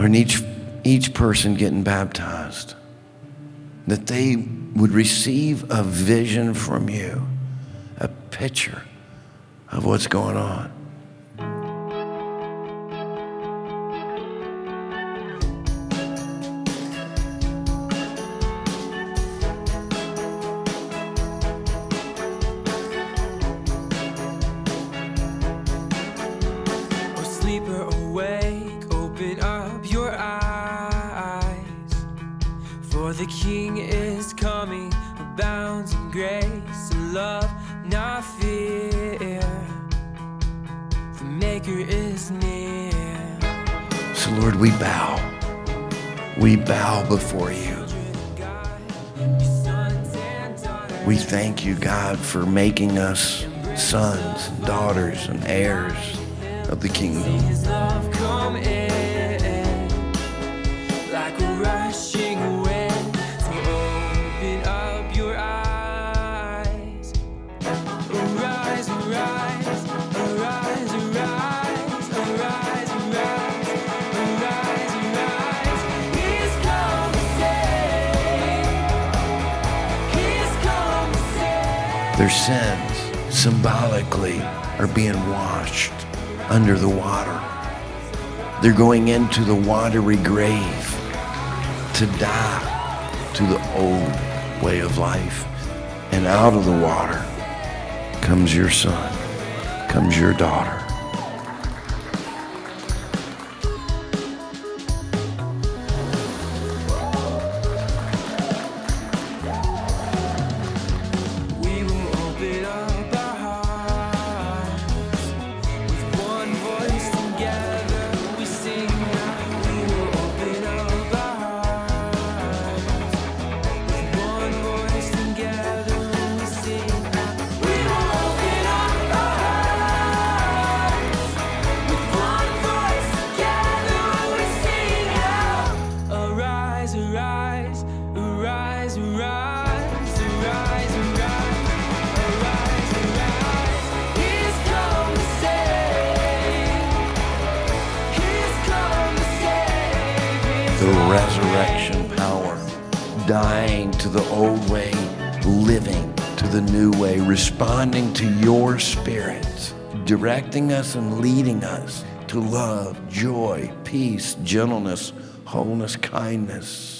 Lord, each, each person getting baptized, that they would receive a vision from you, a picture of what's going on. For the King is coming, abounds in grace and love, not fear. The Maker is near. So, Lord, we bow. We bow before you. We thank you, God, for making us sons daughters and heirs of the kingdom. Their sins symbolically are being washed under the water. They're going into the watery grave to die to the old way of life. And out of the water comes your son, comes your daughter. Resurrection power, dying to the old way, living to the new way, responding to your spirit, directing us and leading us to love, joy, peace, gentleness, wholeness, kindness.